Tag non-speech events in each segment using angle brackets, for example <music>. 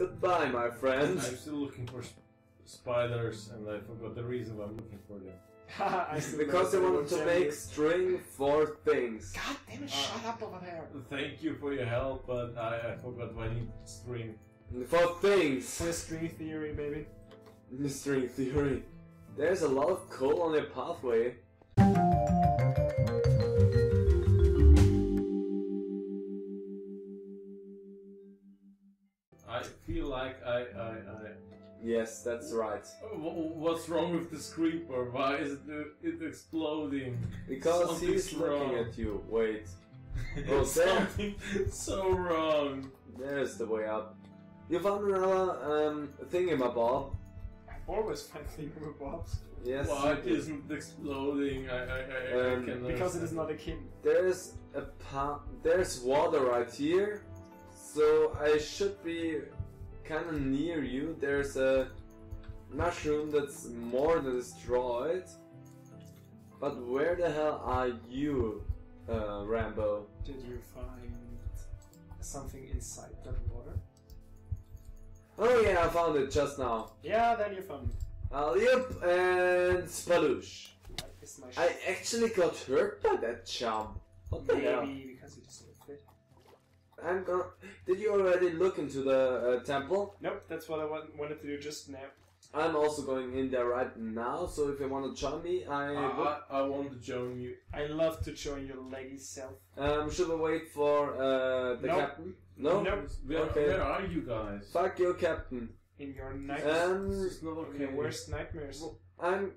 Goodbye, my friend. I'm still looking for sp- spiders, and I forgot the reason why I'm looking for them. Because they don't wanted to make string for things. God damn it! Uh, shut up over there. Thank you for your help, but I, I forgot why I need string. For things. For string theory, baby. String theory. There's a lot of coal on your pathway. Like I, I, I Yes, that's right. Wh- What's wrong with this creeper? Why is it, it exploding? Because Something's he's looking wrong. at you. Wait. <laughs> Oh, there. Something <laughs> so wrong. There's the way up. You found another um, thingamabob. I always find thingamabobs. Yes. Why you did. isn't it exploding? I, I, I, Um, I can Because it is not a king. There's a pa- There's water right here, so I should be kind of near you. There's a mushroom that's more than destroyed. But where the hell are you, uh, Rambo? Did you find something inside that water? Oh yeah, I found it just now. Yeah, then you found it. Uh, yep, and Spaloosh. Like, It's my I actually got hurt by that jump. What the hell? Maybe because you just didn't fit. I'm gonna. Did you already look into the uh, temple? Nope, that's what I want, wanted to do just now. I'm also going in there right now, so if you want to join me, I I, would. I, I want to join you. I love to join your leggy self. Um, should we wait for uh, the Nope. captain? No? Nope. Where, Okay. where are you guys? Fuck your captain. In your night, Um, This is not in okay. your worst nightmares. I'm.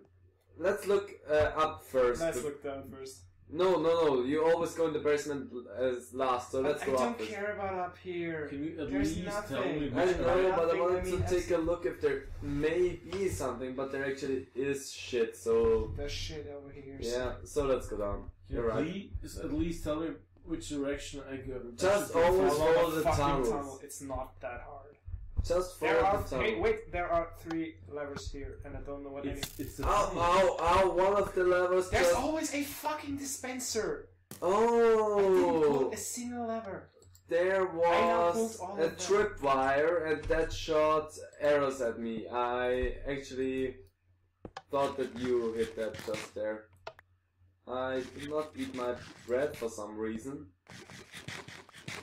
Let's look uh, up first. Let's look down first. No, no, no. You always go in the basement as last, so let's I, go I up I don't care about up here. Can you at There's least nothing. tell me I which know, Nothing, but I I wanted mean, to take a look if there may be something, but there actually is shit, so. There's shit over here. Yeah, so let's go down. Can You're you right. please at least tell me which direction I go? Just I should always follow- follow the fucking tunnels. tunnel. It's not that hard. Just There follow are the tunnel. hey, wait, there are three levers here, and I don't know what any. It's, it's the Ow, ow, ow, one of the levers There's just... always a fucking dispenser. Oh. I didn't Oh! pull a single lever. There was a of them. tripwire and that shot arrows at me. I actually thought that you hit that just there. I did not eat my bread for some reason.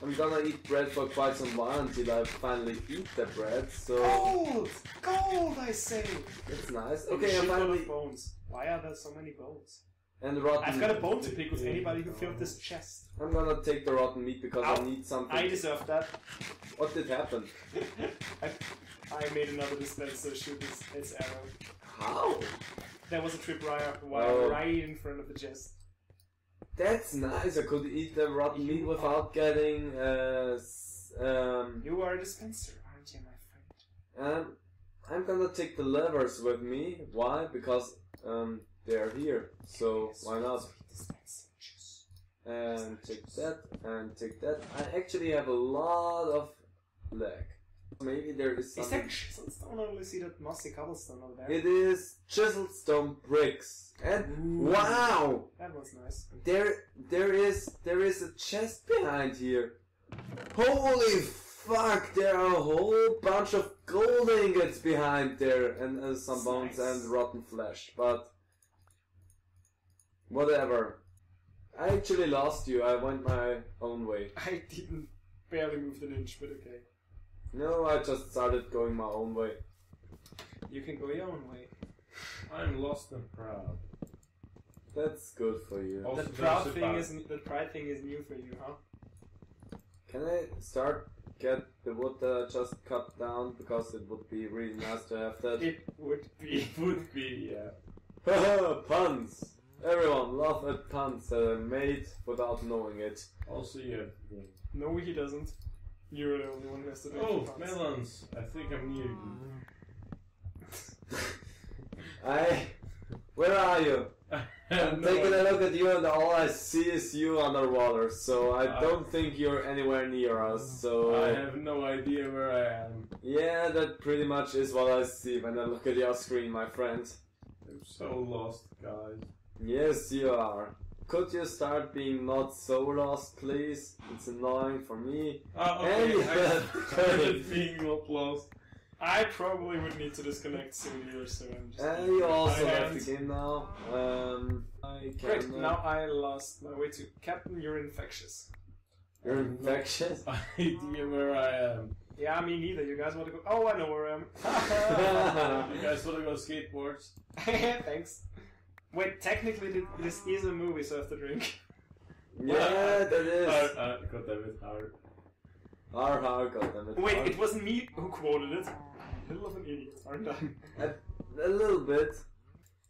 I'm gonna eat bread for quite some while until I finally eat the bread, so Gold, gold, I say. it's nice. Okay, I'm shitload finally of bones. Why are there so many bones? and rotten. I've got a bone to pick with anybody who filled this chest. I'm gonna take the rotten meat because I need something. I deserve that. What did happen? <laughs> I, I made another dispenser shoot its, its arrow. How? There was a tripwire wire Oh. right in front of the chest. That's nice. I could eat the rotten meat without getting uh, um, You are a dispenser, aren't you, my friend? um I'm gonna take the levers with me. Why? Because um they're here. So why not? Sweet dispensing juice. And take that and take that. I actually have a lot of leg. Maybe there is Is something. that chiseled stone? I only see that mossy cobblestone over there. It is chiseled stone bricks. And Ooh. wow! That was nice. There, there is, there is a chest behind here. Holy fuck! There are a whole bunch of gold ingots behind there, and uh, some That's bones nice. and rotten flesh. But whatever. I actually lost you. I went my own way. I didn't barely move an inch, but okay. No, I just started going my own way. You can go your own way. I'm lost and proud. That's good for you. Also, the proud thing is the pride thing is new for you, huh? Can I start get the wood that I just cut down because it would be really nice to have that. It would be. It would be, yeah. <laughs> Puns! Everyone laugh at puns that I made without knowing it. Also, you have to drink. No, he doesn't. You're the only one who has to do Oh, it. melons! I think I'm near you. <laughs> I. Where are you? <laughs> I'm No, taking a look at you and all I see is you underwater, so I I- don't think you're anywhere near us, so. I have no idea where I am. Yeah, that pretty much is what I see when I look at your screen, my friend. I'm so lost, guys. Yes, you are. Could you start being not so lost, please? It's annoying for me. Oh, okay. you I had- <laughs> started <laughs> being not lost. I probably would need to disconnect soon here, so I'm just. And you also My left hands. the game now. Um, I Great, can. Uh, now I lost my way to Captain, you're infectious. You're um, infectious. <laughs> idea where I am. Yeah, me neither. You guys want to go? Oh, I know where I am. You guys wanna go skateboards? Thanks. Wait, technically, this is a movie, so I have to drink. <laughs> Yeah, that is. Uh, uh, God damn it, hard. Har har, goddammit. Wait, Har. it wasn't me who quoted it. <laughs> Little of an idiot, aren't I? A little bit.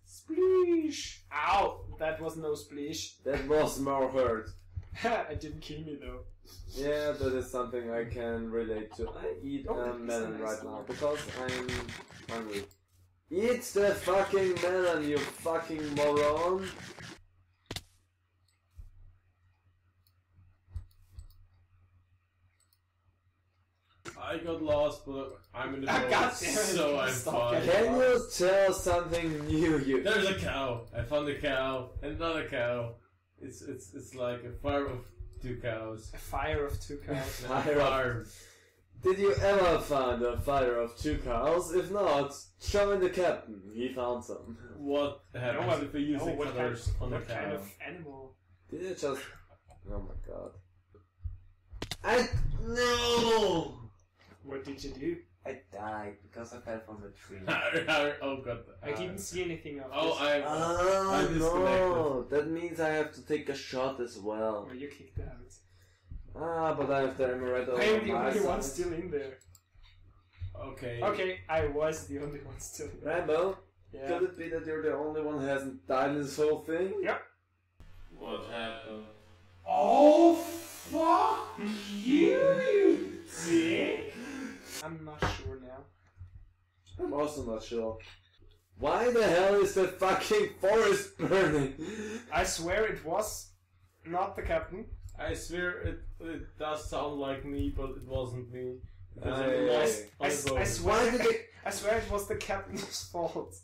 Spleesh! Ow! That was no spleesh. That was more hurt. <laughs> it didn't kill me though. Yeah, that is something I can relate to. I eat Oh, a melon nice. right now because I'm hungry. Eat the fucking melon, you fucking moron! I got lost, but I'm in the boat, <laughs> God damn it, so I'm fine. Can you tell something new, you? There's a cow. I found a cow, another cow. It's it's it's like a fire of two cows. A fire of two cows. <laughs> Fire of- Farm. Did you ever find a fire of two cows? If not, show in the captain. He found some. What happens No, if we use no, the what kind, on the what cow? kind of animal? Did you just? Oh my god! I no! What did you do? I died because I fell from the tree. <laughs> oh god. I didn't see anything of Oh, this. I. Oh I'm no! That means I have to take a shot as well. Were you kicked out? Ah, but I have the amaretto I am the my only one still in there. Okay. Okay, I was the only <laughs> one still in there. Rambo, Yeah. could it be that you're the only one who hasn't died in this whole thing? Yep. What happened? Oh, fuck you, you dick! I'm not sure now. I'm also not sure. Why the hell is that fucking forest <laughs> burning? I swear it was not the captain. I swear it, it does sound like me, but it wasn't me. Because I'm aye, lost I, on s- the I swear, Why did they- I swear it was the captain's fault.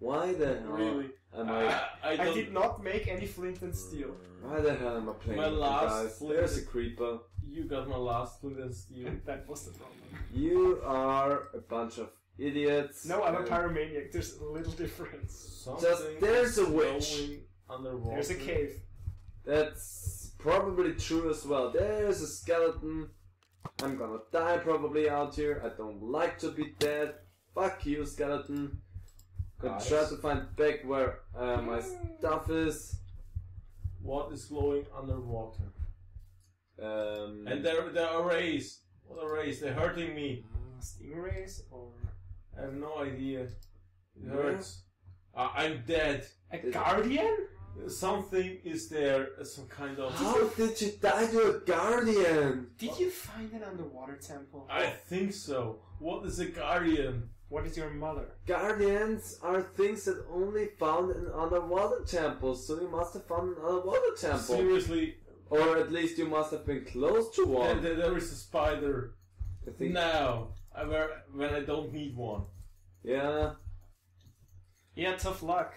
Why the hell Really? am I? I, I, I did not make any flint and steel. Why the hell am I playing My with you last guys? flint There's a creeper. You got my last flint and steel. <laughs> that was the problem. You are a bunch of idiots. No, I'm a and- pyromaniac. There's a little difference. Something there's is a witch. Underwater. There's a cave. That's probably true as well. There's a skeleton. I'm gonna die probably out here. I don't like to be dead. Fuck you, skeleton. Gonna Guys. try to find back where uh, my stuff is. What is glowing underwater? Um, And there, there are rays. What are rays? They're hurting me. Stingrays or I have no idea. It Where? hurts. Uh, I'm dead. a Is- guardian? Something is there. uh, Some kind of. how did you die to a guardian? Did you find an underwater temple? I think so. What is a guardian? What is your mother? Guardians are things that only found in underwater temples, so you must have found an underwater temple. Seriously, Or at least you must have been close to one. there- there is a spider. I think. Now, I, where, when I don't need one. Yeah. Yeah, tough luck.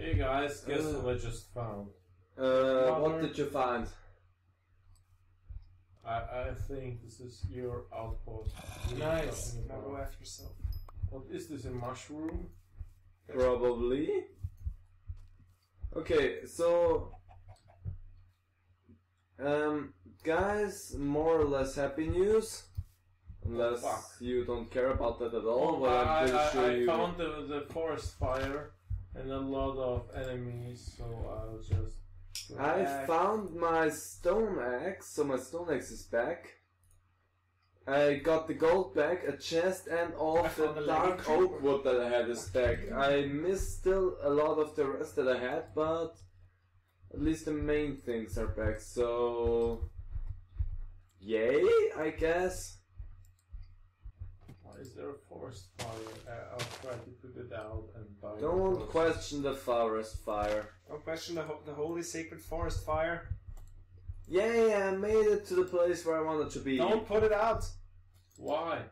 Hey guys, guess Ugh. what I just found? Uh, what did you find? I, I think this is your outpost. What are you Nice. talking Now go after yourself. What is this? A mushroom? Probably. Okay, so. Um, guys, more or less happy news. Unless fuck. you don't care about that at all, Oh, but I'm I, pretty I, sure I you. found the, the forest fire and a lot of enemies, so I'll just. go I back. found my stone axe, so my stone axe is back. I got the gold back, a chest, and all I the the dark oak wood that I had is back. I missed still a lot of the rest that I had, but at least the main things are back. So, yay, I guess. Why is there a forest fire? Uh, I'll try to put it out and buy. the Don't forest. question the forest fire. Don't question the, ho- the holy sacred forest fire. Yay, I made it to the place where I wanted to be. Don't put it out Why?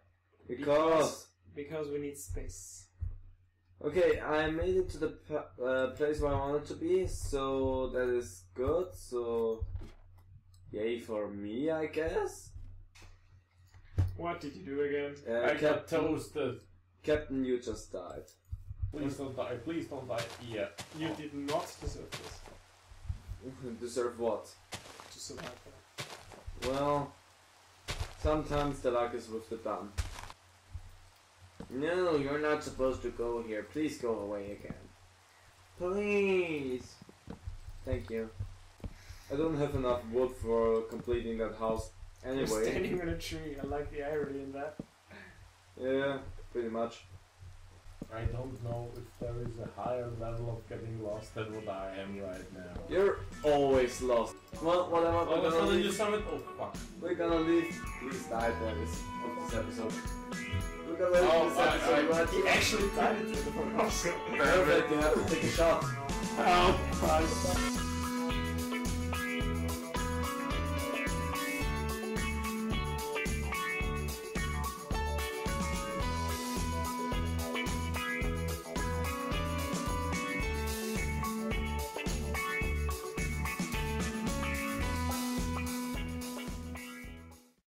because. because we need space. Okay, I made it to the p- uh, place where I wanted to be, so that is good. So, yay for me, I guess. What did you do again? Uh, I got Captain, toasted. Captain, you just died. Please don't die. Please don't die. Yeah. You did not deserve this <laughs> Deserve what? to survive that. Well, sometimes the luck is with the dumb. No, you're not supposed to go here. Please go away again. Please. Thank you. I don't have enough wood for completing that house You're standing in a tree. I like the irony in that. Yeah, pretty much. I don't know if there is a higher level of getting lost than what I am right now. You're always lost. Well, whatever. Oh, We're gonna not do leave. summit. Oh fuck. We're gonna leave. Please die there this of this episode. We're gonna leave Oh, this I- episode I- right He here. actually died into the forest. Perfect. You have to take a shot. Oh, fine.